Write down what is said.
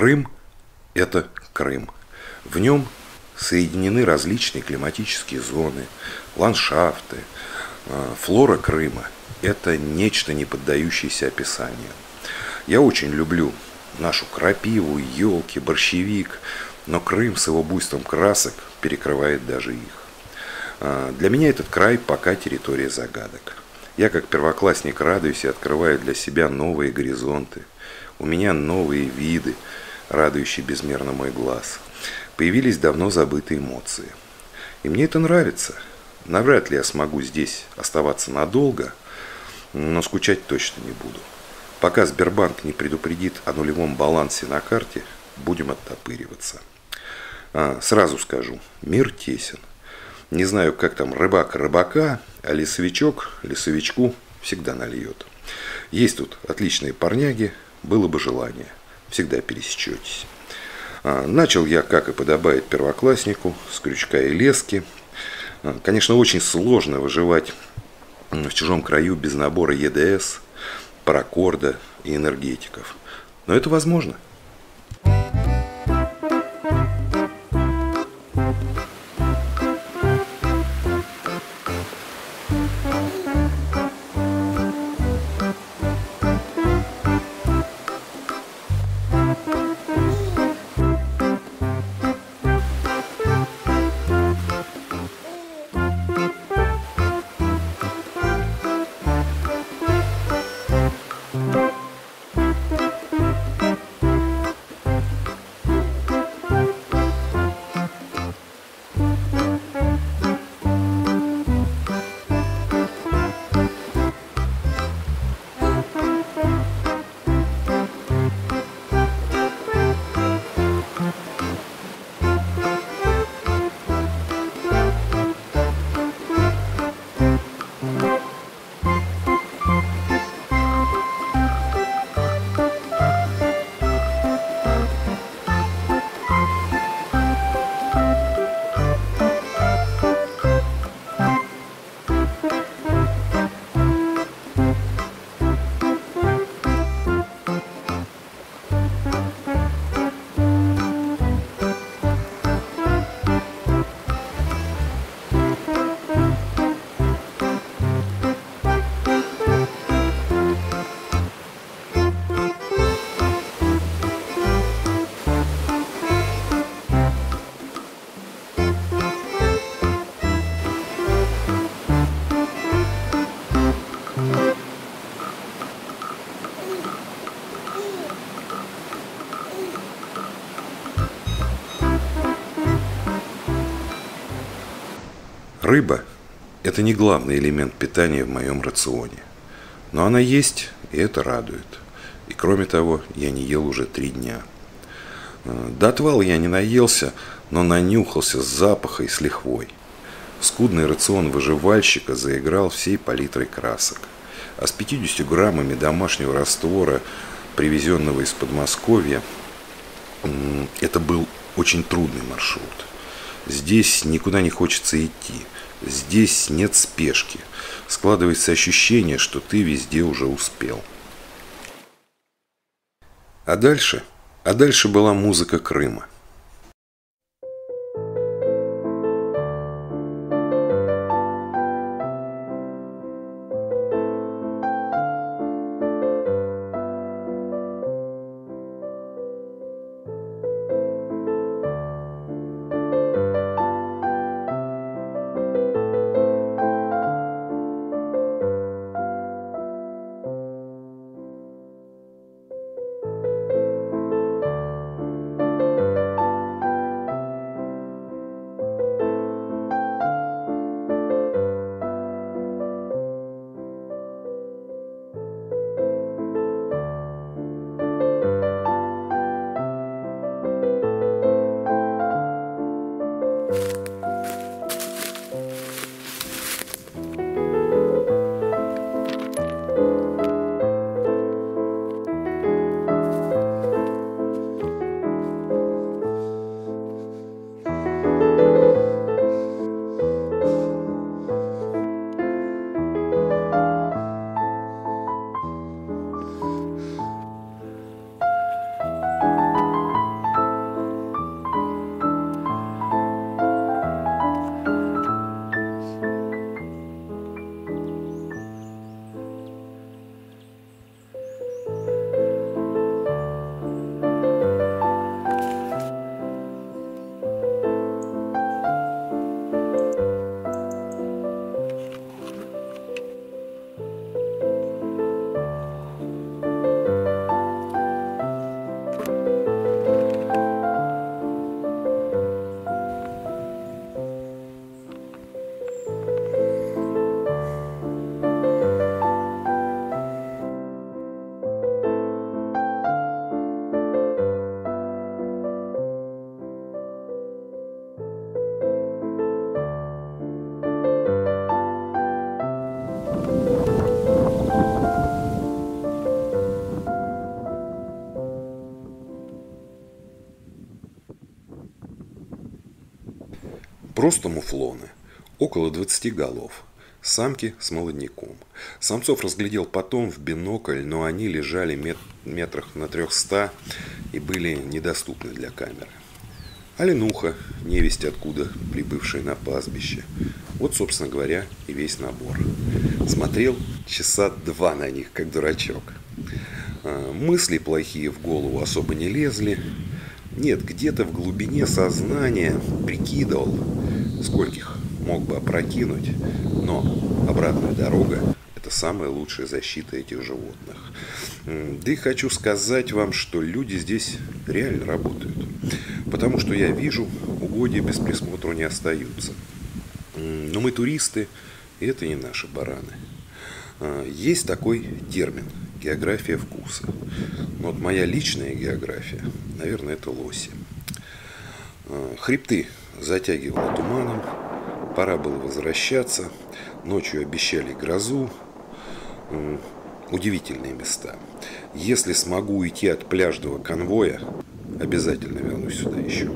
Крым – это Крым. В нем соединены различные климатические зоны, ландшафты, э, флора Крыма – это нечто, не поддающееся описанию. Я очень люблю нашу крапиву, елки, борщевик, но Крым с его буйством красок перекрывает даже их. Э, для меня этот край пока территория загадок. Я как первоклассник радуюсь и открываю для себя новые горизонты. У меня новые виды, радующие безмерно мой глаз. Появились давно забытые эмоции. И мне это нравится. Навряд ли я смогу здесь оставаться надолго, но скучать точно не буду. Пока Сбербанк не предупредит о нулевом балансе на карте, будем оттопыриваться. А, сразу скажу, мир тесен. Не знаю, как там рыбак рыбака, а лесовичок лесовичку всегда нальет. Есть тут отличные парняги, было бы желание. Всегда пересечетесь. А, начал я, как и подобает первокласснику, с крючка и лески. А, конечно, очень сложно выживать в чужом краю без набора ЕДС, паракорда и энергетиков. Но это возможно – Рыба – это не главный элемент питания в моем рационе. Но она есть, и это радует. И кроме того, я не ел уже три дня. Э, до отвала я не наелся, но нанюхался с запаха и с лихвой. Скудный рацион выживальщика заиграл всей палитрой красок. А с 50 граммами домашнего раствора, привезенного из Подмосковья, это был очень трудный маршрут. Здесь никуда не хочется идти. Здесь нет спешки. Складывается ощущение, что ты везде уже успел. А дальше? А дальше была музыка Крыма. Просто муфлоны. Около 20 голов. Самки с молодняком. Самцов разглядел потом в бинокль, но они лежали мет метрах на 300 и были недоступны для камеры. Оленуха, невесть откуда, прибывшая на пастбище. Вот, собственно говоря, и весь набор. Смотрел часа два на них, как дурачок. А, мысли плохие в голову особо не лезли. Нет, где-то в глубине сознания прикидывал, скольких мог бы опрокинуть, но обратная дорога – это самая лучшая защита этих животных. Да и хочу сказать вам, что люди здесь реально работают. Потому что я вижу, угодья без присмотра не остаются. Но мы туристы, и это не наши бараны. А, есть такой термин – география вкуса. Но вот моя личная география, наверное, это лоси. А, хребты затягивало туманом, пора было возвращаться. Ночью обещали грозу. Удивительные места. Если смогу уйти от пляжного конвоя, обязательно вернусь сюда еще.